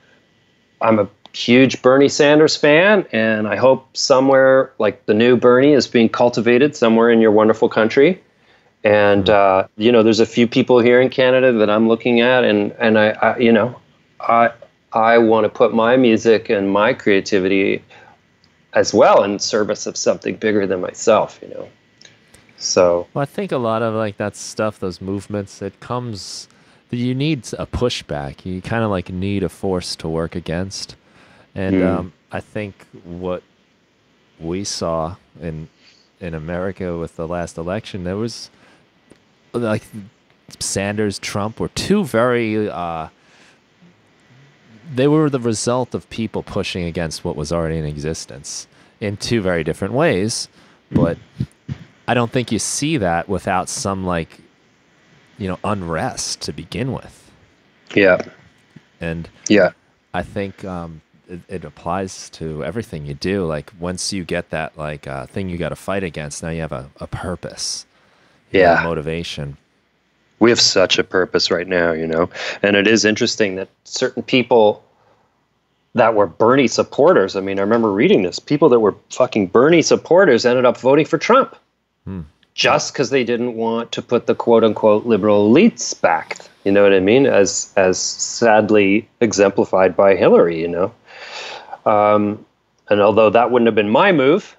I'm a huge Bernie Sanders fan, and I hope somewhere like the new Bernie is being cultivated somewhere in your wonderful country. And mm-hmm. uh, you know, there's a few people here in Canada that I'm looking at, and and I, I you know, I I want to put my music and my creativity as well in service of something bigger than myself. You know. So well, I think a lot of like that stuff, those movements, it comes. You need a pushback. You kind of like need a force to work against. And mm. um, I think what we saw in in America with the last election, there was like Sanders, Trump were two very. Uh, they were the result of people pushing against what was already in existence in two very different ways, but I don't think you see that without some like, you know, unrest to begin with. Yeah. And yeah, I think um, it, it, applies to everything you do. Like once you get that like uh, thing you got to fight against, now you have a, a purpose. yeah, motivation. We have such a purpose right now, you know, and it is interesting that certain people that were Bernie supporters. I mean, I remember reading this. People that were fucking Bernie supporters ended up voting for Trump. Hmm. Just because they didn't want to put the quote unquote liberal elites back, you know what I mean? As as sadly exemplified by Hillary, you know. Um, and although that wouldn't have been my move,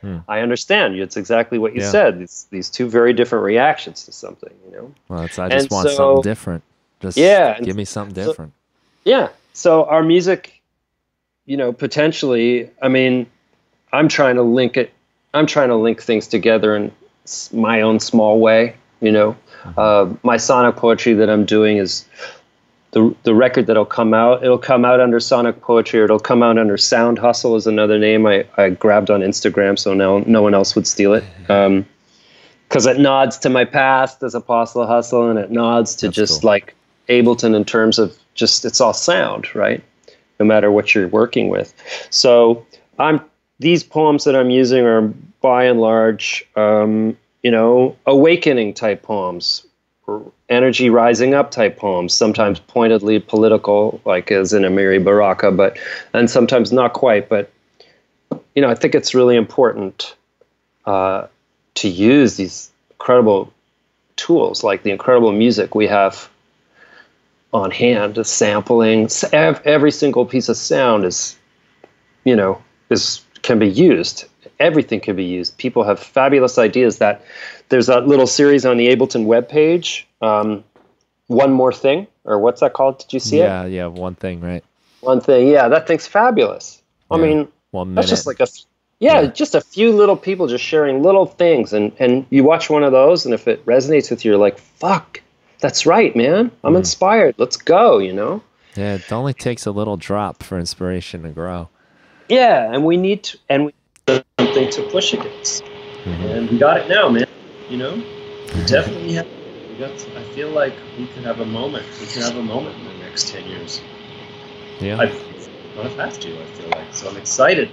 hmm. I understand. It's exactly what you yeah. said. These these two very different reactions to something, you know. Well, it's, I just and want so, something different. Just yeah, give me something different. So, yeah. So our music, you know, potentially. I mean, I'm trying to link it. I'm trying to link things together in my own small way. You know, mm-hmm. uh, my sonic poetry that I'm doing is the the record that'll come out. It'll come out under Sonic Poetry, or it'll come out under Sound Hustle is another name I, I grabbed on Instagram, so now no one else would steal it. Um, because it nods to my past as Apostle Hustle, and it nods to That's just cool. like Ableton in terms of just it's all sound, right? No matter what you're working with. So I'm these poems that I'm using are by and large, um, you know, awakening type poems energy rising up type poems, sometimes pointedly political, like as in Amiri Baraka, but and sometimes not quite. But you know, I think it's really important uh, to use these incredible tools, like the incredible music we have on hand, the sampling. Every single piece of sound is, you know, is can be used. Everything can be used. People have fabulous ideas that there's a little series on the Ableton webpage. Um, one more thing, or what's that called? Did you see yeah, it? Yeah, yeah, one thing, right? One thing, yeah. That thing's fabulous. I mean, one minute. that's just like a yeah, yeah, just a few little people just sharing little things, and and you watch one of those, and if it resonates with you, you're like, fuck, that's right, man. I'm mm. inspired. Let's go. You know. Yeah, it only takes a little drop for inspiration to grow. Yeah, and we need to, and we need something to push against, mm-hmm. and we got it now, man. You know, we definitely have. We got. I feel like we could have a moment. We could have a moment in the next ten years. Yeah. I've, I've have to. I feel like so. I'm excited.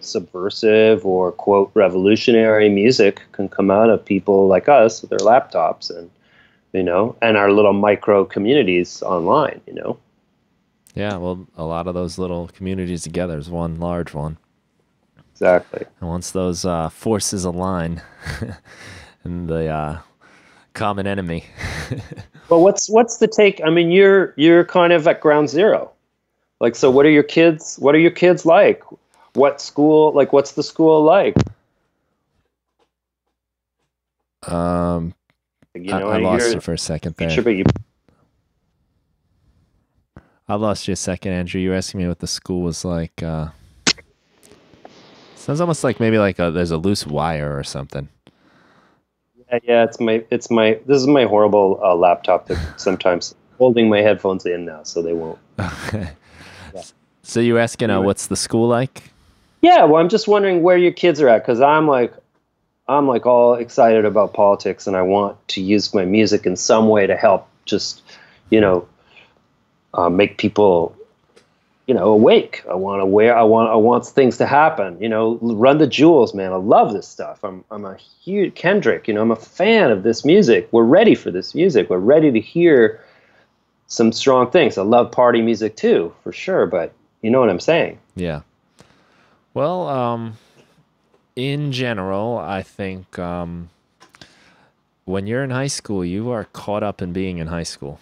Subversive or quote revolutionary music can come out of people like us with their laptops and you know and our little micro communities online. You know. Yeah, well, a lot of those little communities together is one large one. Exactly. And once those uh, forces align, and the uh, common enemy. well, what's what's the take? I mean, you're you're kind of at ground zero. Like, so what are your kids? What are your kids like? What school? Like, what's the school like? Um, you know, I, I lost you for a second there. Teacher. I lost you a second, Andrew. You were asking me what the school was like. Uh... Sounds almost like maybe like a, there's a loose wire or something. Yeah, yeah. It's my it's my this is my horrible uh, laptop that sometimes holding my headphones in now, so they won't. Okay. Yeah. So you asking, uh, what's the school like? Yeah, well, I'm just wondering where your kids are at because I'm like, I'm like all excited about politics, and I want to use my music in some way to help, just you know, uh, make people, you know, awake. I want to wear. I want. I want things to happen. You know, run the jewels, man. I love this stuff. I'm. I'm a huge Kendrick. You know, I'm a fan of this music. We're ready for this music. We're ready to hear some strong things. I love party music too, for sure. But you know what I'm saying? Yeah. Well, um, in general, I think um, when you're in high school, you are caught up in being in high school.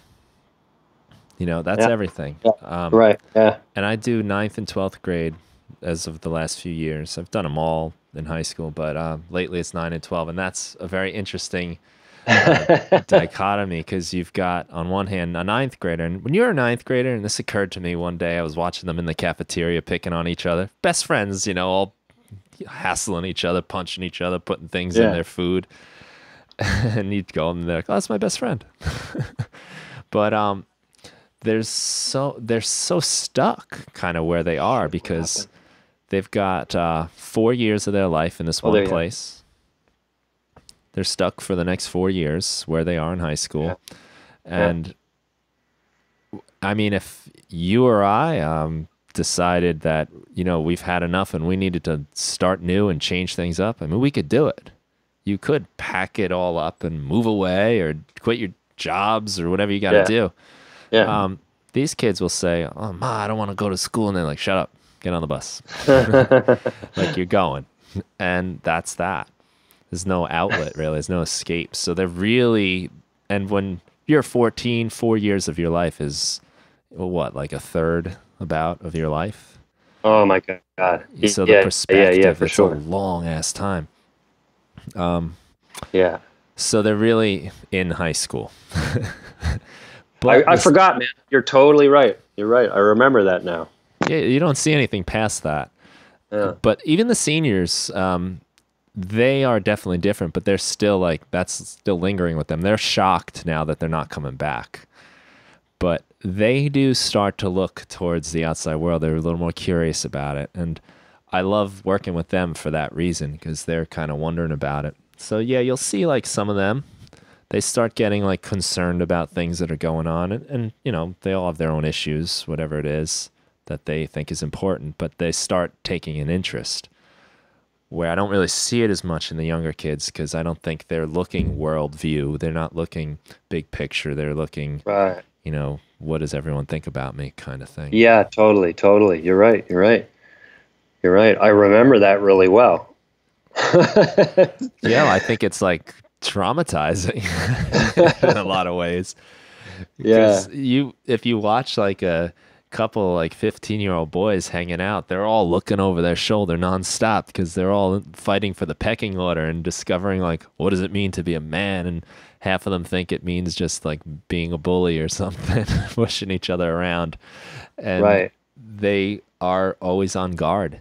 You know, that's Yeah. everything. Yeah. Um, Right. Yeah. And I do ninth and 12th grade as of the last few years. I've done them all in high school, but uh, lately it's 9 and 12. And that's a very interesting uh, dichotomy because you've got, on one hand, a ninth grader. And when you're a ninth grader, and this occurred to me one day, I was watching them in the cafeteria picking on each other. Best friends, you know, all hassling each other, punching each other, putting things in their food. and you'd go and they're like, oh, that's my best friend. but um, there's so they're so stuck kind of where they are because they've got uh, four years of their life in this Oh, one go. place. They're stuck for the next four years where they are in high school, and I mean, if you or I um, decided that you know we've had enough and we needed to start new and change things up, I mean, we could do it. You could pack it all up and move away or quit your jobs or whatever you got to Yeah. do. Yeah. Um, these kids will say, "Oh, ma, I don't want to go to school," and they're like, "Shut up, get on the bus." like you're going, and that's that. There's no outlet really. There's no escape. So they're really, and when you're 14, four years of your life is what, like a third about of your life. oh my god. So yeah, the perspective, Yeah. Yeah. For it's a sure. long ass time. Yeah. So they're really in high school. I, I forgot, man. You're totally right. You're right. I remember that now. yeah, you don't see anything past that. Yeah. but even the seniors um, they are definitely different but they're still like that's still lingering with them they're shocked now that they're not coming back but they do start to look towards the outside world they're a little more curious about it and i love working with them for that reason because they're kind of wondering about it so yeah you'll see like some of them they start getting like concerned about things that are going on and, and you know they all have their own issues whatever it is that they think is important but they start taking an interest where i don't really see it as much in the younger kids because i don't think they're looking worldview they're not looking big picture they're looking Right. you know what does everyone think about me kind of thing Yeah. Totally. Totally. You're right. You're right. You're right. I remember that really well. yeah i think it's like traumatizing in a lot of ways Yeah. You if you watch like a couple like 15 year old boys hanging out they're all looking over their shoulder nonstop because they're all fighting for the pecking order and discovering like what does it mean to be a man and half of them think it means just like being a bully or something pushing each other around and Right. they are always on guard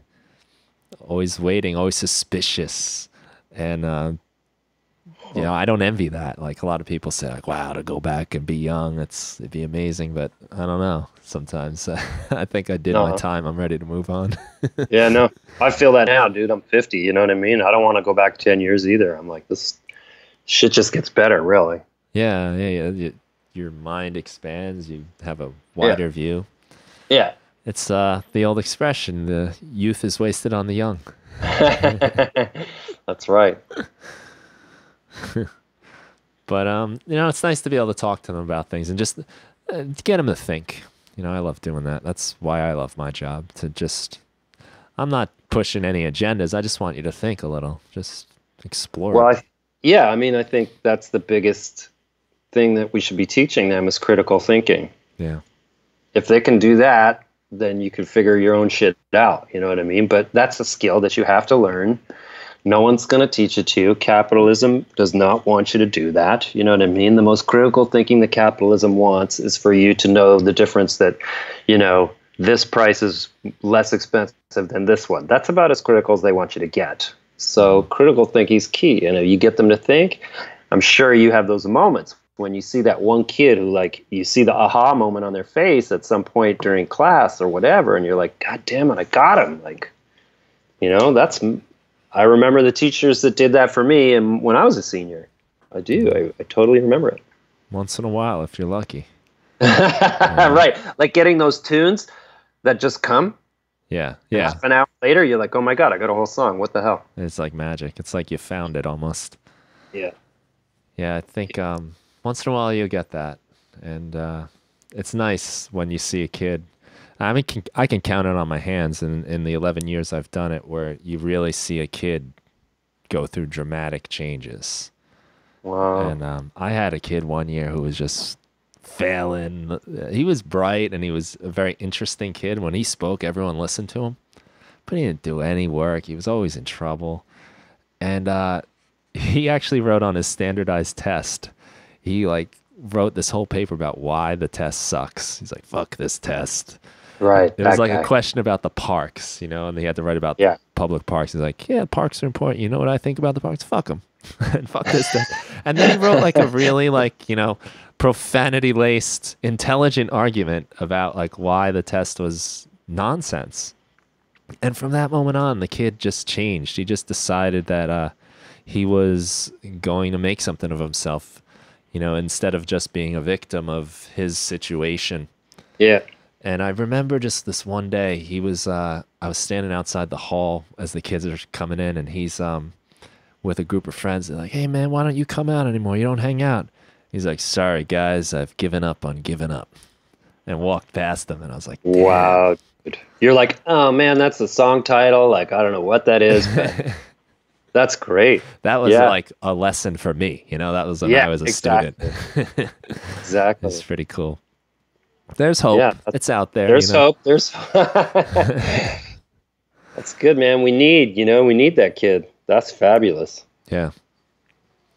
always waiting always suspicious and uh you know, I don't envy that. Like a lot of people say, like, "Wow, to go back and be young, it's it'd be amazing." But I don't know. Sometimes I think I did my time. I'm ready to move on. Yeah. No, I feel that now, dude. I'm 50. You know what I mean? I don't want to go back 10 years either. I'm like, this shit just gets better, really. yeah, yeah, yeah. You, your mind expands. You have a wider view. Yeah. It's uh the old expression: the youth is wasted on the young. That's right. But um, you know, it's nice to be able to talk to them about things and just uh, get them to think. You know, I love doing that. That's why I love my job. To just, I'm not pushing any agendas. I just want you to think a little, just explore. Well. I, yeah, I mean, I think that's the biggest thing that we should be teaching them is critical thinking. yeah, If they can do that, then you can figure your own shit out. You know what I mean? But that's a skill that you have to learn. No one's going to teach it to you. Capitalism does not want you to do that. You know what I mean? The most critical thinking that capitalism wants is for you to know the difference that, you know, this price is less expensive than this one. That's about as critical as they want you to get. So critical thinking is key. And if you get them to think, I'm sure you have those moments when you see that one kid who like you see the aha moment on their face at some point during class or whatever, and you're like, God damn it, I got him. Like You know, that's I remember the teachers that did that for me, and when I was a senior, I do. I, I totally remember it. Once in a while, if you're lucky. right, like getting those tunes that just come. Yeah, yeah. An hour later, you're like, "Oh my god, I got a whole song! What the hell?" It's like magic. It's like you found it almost. Yeah. Yeah, I think um, once in a while you'll get that, and uh, it's nice when you see a kid. I mean, can, I can count it on my hands in in the 11 years I've done it, where you really see a kid go through dramatic changes. Wow. And um, I had a kid one year who was just failing. He was bright and he was a very interesting kid. When he spoke, everyone listened to him, but he didn't do any work. He was always in trouble. And uh, he actually wrote on his standardized test, he like wrote this whole paper about why the test sucks. He's like, fuck this test. Right. It was like guy. a question about the parks, you know, and he had to write about yeah. public parks. He's like, yeah, parks are important. You know what I think about the parks? Fuck them. and fuck this test. And then he wrote like a really like, you know, profanity laced, intelligent argument about like why the test was nonsense. And from that moment on, the kid just changed. He just decided that uh, he was going to make something of himself, you know, instead of just being a victim of his situation. Yeah. And I remember just this one day, he was, uh, I was standing outside the hall as the kids are coming in, and he's um, with a group of friends. They're like, hey, man, why don't you come out anymore? You don't hang out. He's like, sorry, guys, I've given up on giving up. And walked past them, and I was like, Damn. wow. You're like, oh, man, that's the song title. Like, I don't know what that is, but. That's great. That was yeah. like a lesson for me. You know, that was when yeah, I was a exactly. student. exactly. It's pretty cool. There's hope. Yeah, it's out there. There's you know? hope. There's. that's good, man. We need, you know, we need that kid. That's fabulous. Yeah.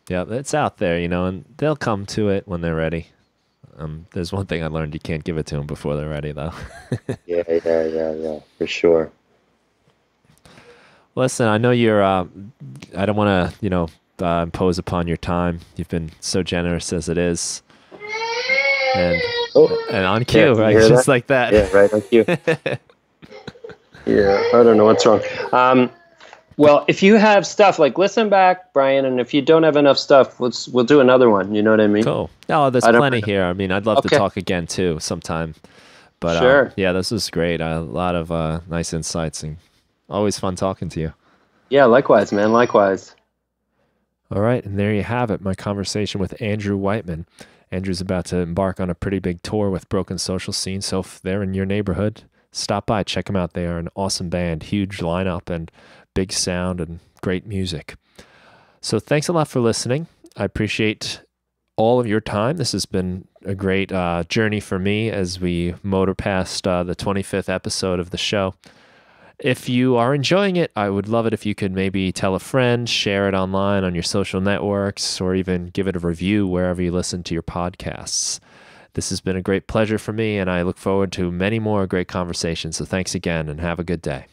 Yeah, it's out there, you know, and they'll come to it when they're ready. Um, there's one thing I learned: you can't give it to them before they're ready, though. yeah, yeah, yeah, yeah, for sure. Listen, I know you're. Uh, I don't want to, you know, uh, impose upon your time. You've been so generous as it is, and oh, and on cue, yeah, right, just that? like that. Yeah, right on cue. yeah, I don't know what's wrong. Um, well, if you have stuff like listen back, Brian, and if you don't have enough stuff, let's we'll do another one. You know what I mean? Cool. Oh, there's plenty here. I mean, I'd love okay. to talk again too sometime. But sure. Uh, yeah, this was great. Uh, a lot of uh, nice insights and always fun talking to you. Yeah, likewise, man. Likewise. All right, and there you have it. My conversation with Andrew Whiteman. Andrew's about to embark on a pretty big tour with Broken Social Scene. So if they're in your neighborhood, stop by, check them out. They are an awesome band, huge lineup, and big sound and great music. So thanks a lot for listening. I appreciate all of your time. This has been a great uh, journey for me as we motor past uh, the 25th episode of the show. If you are enjoying it, I would love it if you could maybe tell a friend, share it online on your social networks, or even give it a review wherever you listen to your podcasts. This has been a great pleasure for me, and I look forward to many more great conversations. So thanks again, and have a good day.